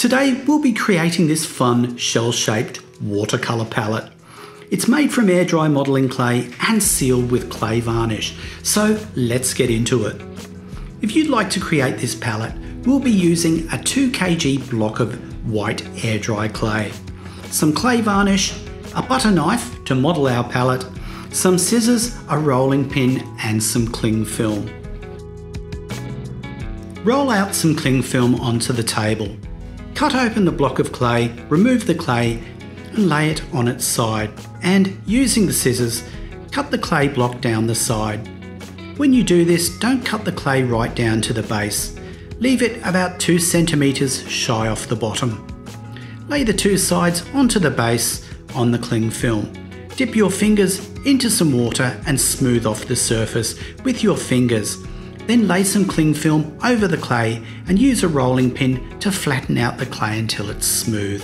Today we'll be creating this fun shell-shaped watercolour palette. It's made from air dry modelling clay and sealed with clay varnish, so let's get into it. If you'd like to create this palette, we'll be using a 2 kg block of white air dry clay, some clay varnish, a butter knife to model our palette, some scissors, a rolling pin and some cling film. Roll out some cling film onto the table. Cut open the block of clay, remove the clay and lay it on its side and using the scissors, cut the clay block down the side. When you do this, don't cut the clay right down to the base. Leave it about 2 centimetres shy off the bottom. Lay the two sides onto the base on the cling film. Dip your fingers into some water and smooth off the surface with your fingers then lay some cling film over the clay and use a rolling pin to flatten out the clay until it's smooth.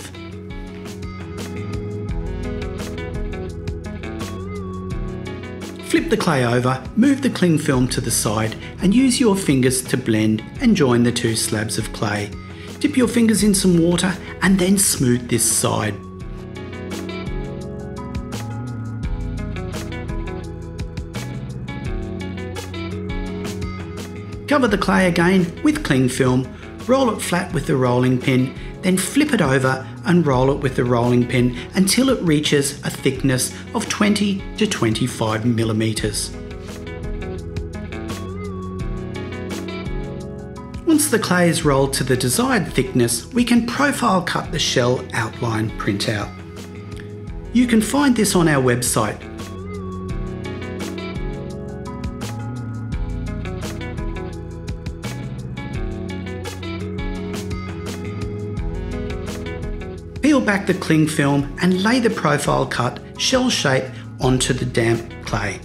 Flip the clay over, move the cling film to the side and use your fingers to blend and join the two slabs of clay. Dip your fingers in some water and then smooth this side. Cover the clay again with cling film, roll it flat with the rolling pin, then flip it over and roll it with the rolling pin until it reaches a thickness of 20 to 25 millimeters. Once the clay is rolled to the desired thickness, we can profile cut the shell outline printout. You can find this on our website Peel back the cling film and lay the profile cut shell shape onto the damp clay.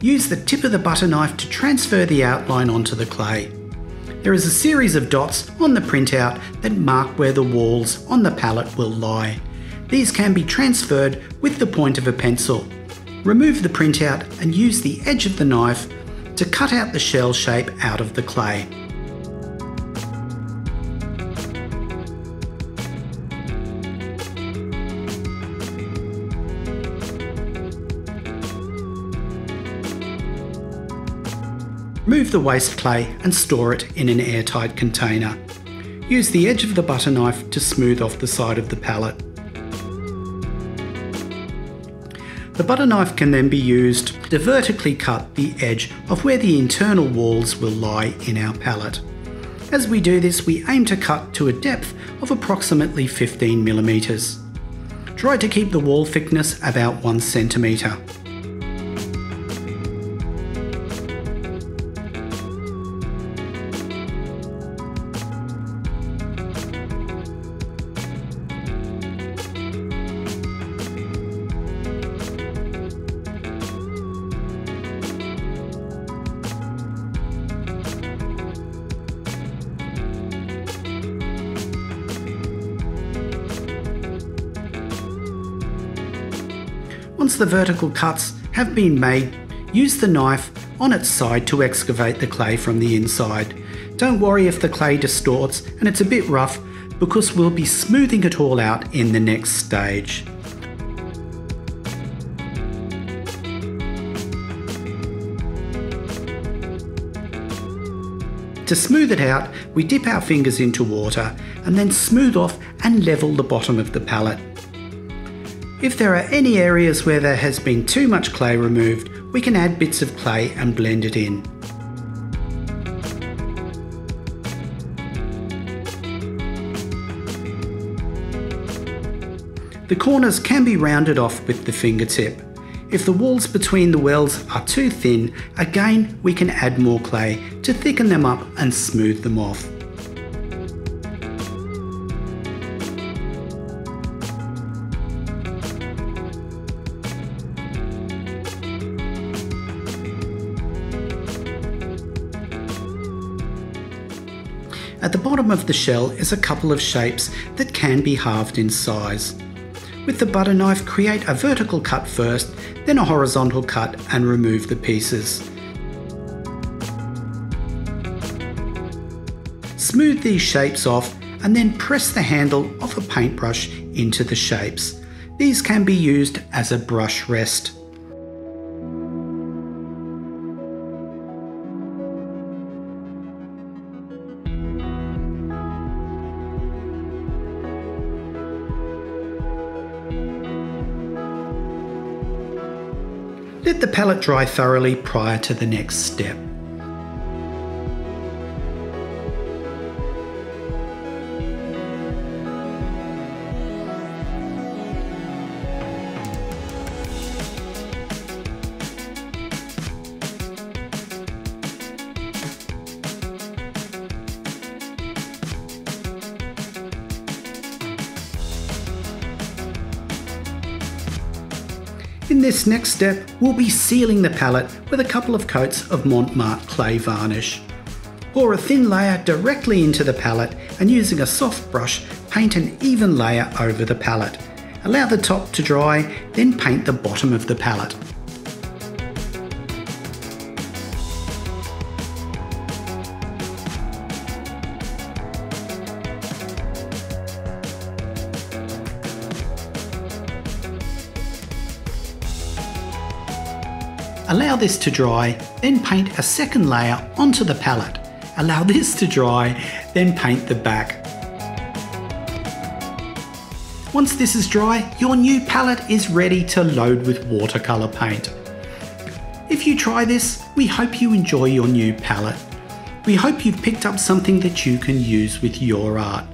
Use the tip of the butter knife to transfer the outline onto the clay. There is a series of dots on the printout that mark where the walls on the palette will lie. These can be transferred with the point of a pencil. Remove the printout and use the edge of the knife to cut out the shell shape out of the clay. Remove the waste clay and store it in an airtight container. Use the edge of the butter knife to smooth off the side of the palette. The butter knife can then be used to vertically cut the edge of where the internal walls will lie in our palette. As we do this, we aim to cut to a depth of approximately 15 millimeters. Try to keep the wall thickness about 1 centimetre. Once the vertical cuts have been made, use the knife on its side to excavate the clay from the inside. Don't worry if the clay distorts and it's a bit rough because we'll be smoothing it all out in the next stage. To smooth it out, we dip our fingers into water and then smooth off and level the bottom of the palette. If there are any areas where there has been too much clay removed, we can add bits of clay and blend it in. The corners can be rounded off with the fingertip. If the walls between the wells are too thin, again we can add more clay to thicken them up and smooth them off. At the bottom of the shell is a couple of shapes that can be halved in size. With the butter knife, create a vertical cut first, then a horizontal cut and remove the pieces. Smooth these shapes off and then press the handle of a paintbrush into the shapes. These can be used as a brush rest. Let the palette dry thoroughly prior to the next step. In this next step, we'll be sealing the palette with a couple of coats of Mont Marte clay varnish. Pour a thin layer directly into the palette and using a soft brush, paint an even layer over the palette. Allow the top to dry, then paint the bottom of the palette. Allow this to dry, then paint a second layer onto the palette. Allow this to dry, then paint the back. Once this is dry, your new palette is ready to load with watercolour paint. If you try this, we hope you enjoy your new palette. We hope you've picked up something that you can use with your art.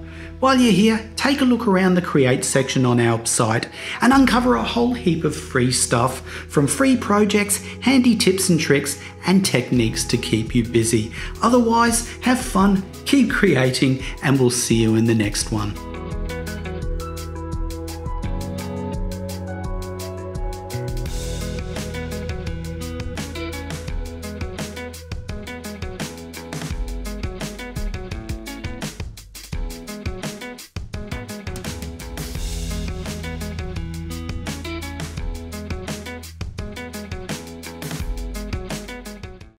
While you're here, take a look around the Create section on our site and uncover a whole heap of free stuff from free projects, handy tips and tricks, and techniques to keep you busy. Otherwise, have fun, keep creating, and we'll see you in the next one.